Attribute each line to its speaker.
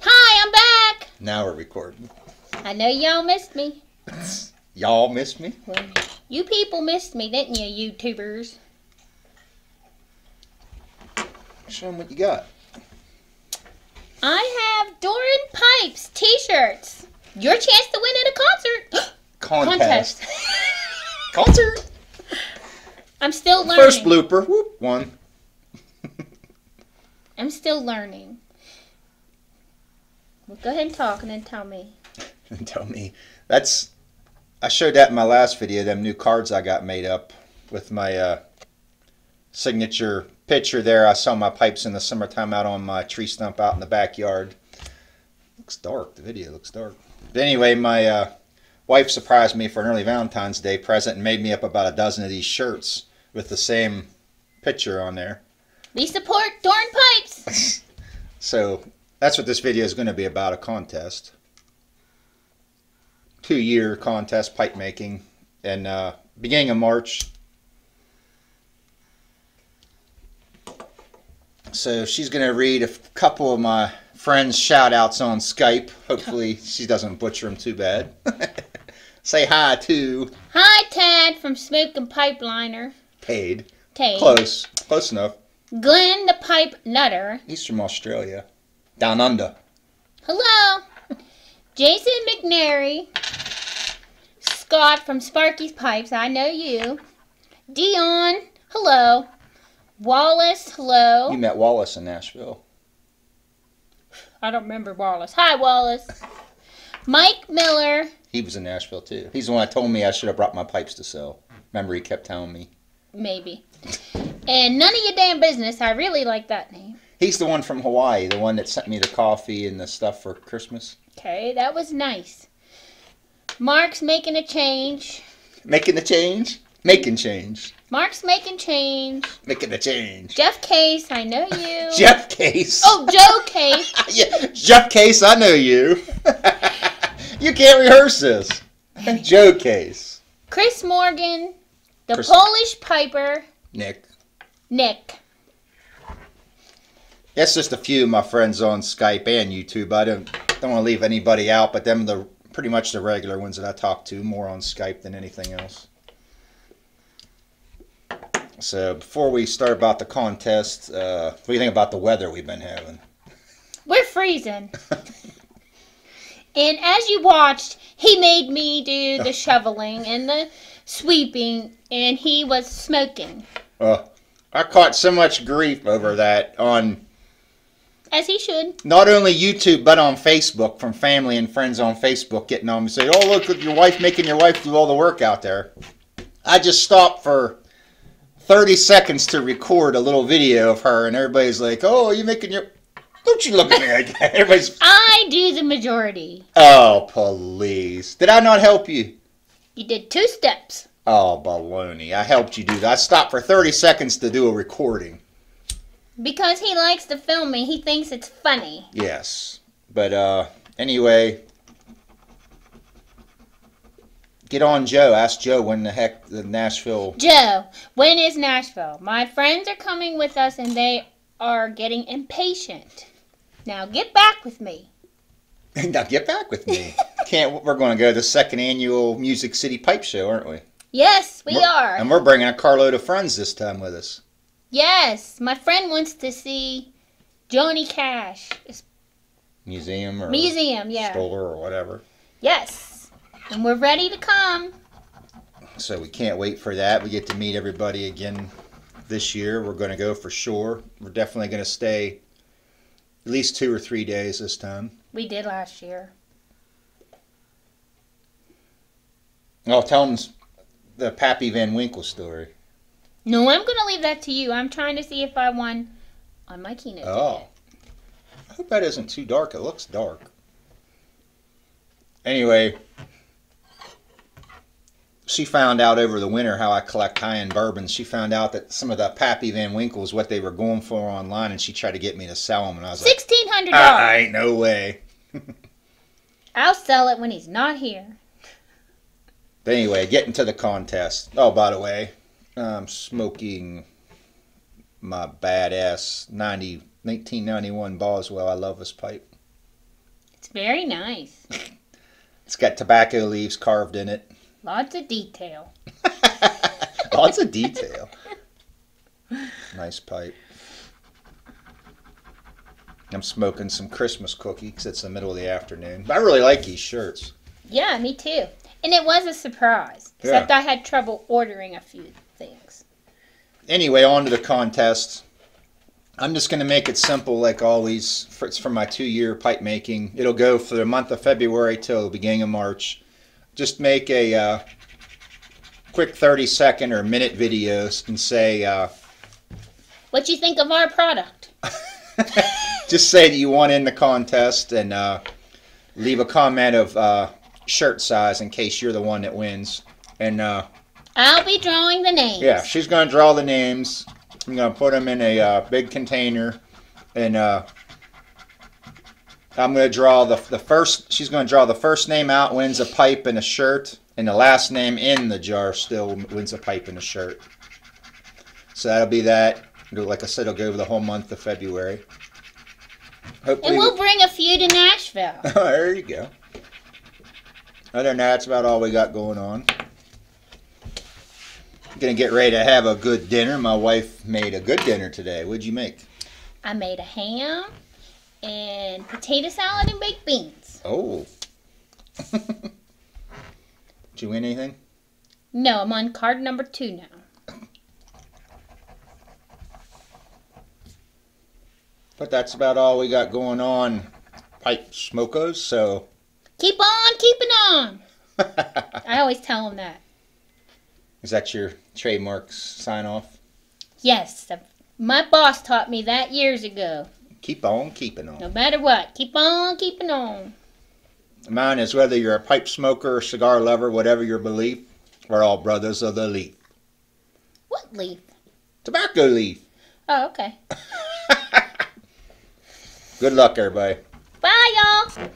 Speaker 1: Hi, I'm back.
Speaker 2: Now we're recording.
Speaker 1: I know y'all missed me.
Speaker 2: Y'all missed me?
Speaker 1: Well, you people missed me, didn't you, YouTubers?
Speaker 2: Show them what you got.
Speaker 1: I have Doran Pipes t-shirts. Your chance to win at a concert.
Speaker 2: Contest. Concert.
Speaker 1: I'm still learning.
Speaker 2: First blooper. Whoop, one.
Speaker 1: I'm still learning. Well, go ahead and talk and then tell me.
Speaker 2: And tell me. That's. I showed that in my last video. Them new cards I got made up with my uh, signature picture there. I saw my pipes in the summertime out on my tree stump out in the backyard. Looks dark. The video looks dark. But anyway, my uh, wife surprised me for an early Valentine's Day present and made me up about a dozen of these shirts with the same picture on there.
Speaker 1: We support Dorn Pipes.
Speaker 2: So that's what this video is going to be about a contest. Two year contest pipe making. And uh, beginning of March. So she's going to read a couple of my friends' shout outs on Skype. Hopefully she doesn't butcher them too bad. Say hi to
Speaker 1: Hi, Tad from Smoke and Pipeliner.
Speaker 2: Paid.
Speaker 1: Tate.
Speaker 2: Close. Close enough.
Speaker 1: Glenn the Pipe Nutter.
Speaker 2: He's from Australia. Down under.
Speaker 1: Hello. Jason McNary. Scott from Sparky's Pipes. I know you. Dion. Hello. Wallace. Hello.
Speaker 2: You met Wallace in Nashville.
Speaker 1: I don't remember Wallace. Hi, Wallace. Mike Miller.
Speaker 2: He was in Nashville too. He's the one that told me I should have brought my pipes to sell. Remember, he kept telling me.
Speaker 1: Maybe. And none of your damn business. I really like that name.
Speaker 2: He's the one from Hawaii, the one that sent me the coffee and the stuff for Christmas.
Speaker 1: Okay, that was nice. Mark's making a change.
Speaker 2: Making the change? Making change.
Speaker 1: Mark's making change.
Speaker 2: Making the change.
Speaker 1: Jeff Case, I know you.
Speaker 2: Jeff Case.
Speaker 1: Oh, Joe Case.
Speaker 2: yeah, Jeff Case, I know you. you can't rehearse this. Joe Case.
Speaker 1: Chris Morgan. The
Speaker 2: Chris-
Speaker 1: Polish Piper.
Speaker 2: Nick.
Speaker 1: Nick.
Speaker 2: That's just a few of my friends on Skype and YouTube. I don't don't want to leave anybody out, but them are the pretty much the regular ones that I talk to more on Skype than anything else. So before we start about the contest, uh, what do you think about the weather we've been having?
Speaker 1: We're freezing. and as you watched, he made me do the shoveling and the sweeping, and he was smoking.
Speaker 2: Uh, I caught so much grief over that on
Speaker 1: As he should.
Speaker 2: not only YouTube but on Facebook from family and friends on Facebook getting on me saying, "Oh, look at your wife making your wife do all the work out there." I just stopped for 30 seconds to record a little video of her, and everybody's like, "Oh, you making your?" Don't you look at me like that? Everybody's,
Speaker 1: I do the majority.
Speaker 2: "Oh, please! Did I not help you?"
Speaker 1: You did two steps.
Speaker 2: Oh, baloney! I helped you do that. I stopped for 30 seconds to do a recording.
Speaker 1: Because he likes to film me, he thinks it's funny.
Speaker 2: Yes. But uh anyway, get on Joe. Ask Joe when the heck the Nashville
Speaker 1: Joe, when is Nashville? My friends are coming with us and they are getting impatient. Now get back with me.
Speaker 2: Now get back with me. Can't we're going to go to the second annual Music City Pipe Show, aren't we?
Speaker 1: Yes, we
Speaker 2: We're-
Speaker 1: are.
Speaker 2: And we're bringing a carload of friends this time with us.
Speaker 1: Yes, my friend wants to see Johnny Cash. It's
Speaker 2: Museum or
Speaker 1: museum, yeah.
Speaker 2: Stoller or whatever.
Speaker 1: Yes. And we're ready to come.
Speaker 2: So we can't wait for that. We get to meet everybody again this year. We're going to go for sure. We're definitely going to stay at least two or three days this time.
Speaker 1: We did last year.
Speaker 2: Oh, tell them the Pappy Van Winkle story.
Speaker 1: No, I'm going to leave that to you. I'm trying to see if I won on my keynote.
Speaker 2: Oh. I hope that isn't too dark. It looks dark. Anyway, she found out over the winter how I collect high-end bourbons. She found out that some of the Pappy Van Winkles, what they were going for online, and she tried to get me to sell them. And I was like,
Speaker 1: $1,600.
Speaker 2: I ain't no way.
Speaker 1: I'll sell it when he's not here.
Speaker 2: But anyway, getting to the contest. Oh, by the way, I'm smoking my badass 90, 1991 Boswell. I love this pipe.
Speaker 1: It's very nice.
Speaker 2: It's got tobacco leaves carved in it.
Speaker 1: Lots of detail.
Speaker 2: Lots of detail. Nice pipe. I'm smoking some Christmas cookies. because it's the middle of the afternoon. But I really like these shirts.
Speaker 1: Yeah, me too. And it was a surprise. Except I had trouble ordering a few things.
Speaker 2: Anyway, on to the contest. I'm just going to make it simple like always. It's for my two-year pipe making. It'll go for the month of February till the beginning of March. Just make a uh, quick 30 second or minute videos and say uh,
Speaker 1: What you think of our product?
Speaker 2: just say that you want in the contest and uh, leave a comment of uh, shirt size in case you're the one that wins. And uh,
Speaker 1: I'll be drawing the names.
Speaker 2: yeah, she's going to draw the names. I'm going to put them in a uh, big container. And uh, I'm going to draw the, the first, she's going to draw the first name out, wins a pipe and a shirt. And the last name in the jar still wins a pipe and a shirt. So that'll be that. Like I said, it'll go over the whole month of February. Hopefully,
Speaker 1: And we'll bring a few to Nashville.
Speaker 2: there you go. Other than that, that's about all we got going on. Gonna get ready to have a good dinner. My wife made a good dinner today. What'd you make?
Speaker 1: I made a ham and potato salad and baked beans.
Speaker 2: Oh. Did you win anything?
Speaker 1: No, I'm on card number two now.
Speaker 2: But that's about all we got going on. Pipe smokers, so.
Speaker 1: Keep on keeping on. I always tell them that.
Speaker 2: Is that your trademark sign off?
Speaker 1: Yes, my boss taught me that years ago.
Speaker 2: Keep on keeping on.
Speaker 1: No matter what, keep on keeping on.
Speaker 2: Mine is whether you're a pipe smoker or cigar lover, whatever your belief, we're all brothers of the leaf.
Speaker 1: What leaf?
Speaker 2: Tobacco leaf.
Speaker 1: Oh, okay.
Speaker 2: Good luck, everybody.
Speaker 1: Bye, y'all.